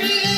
Happy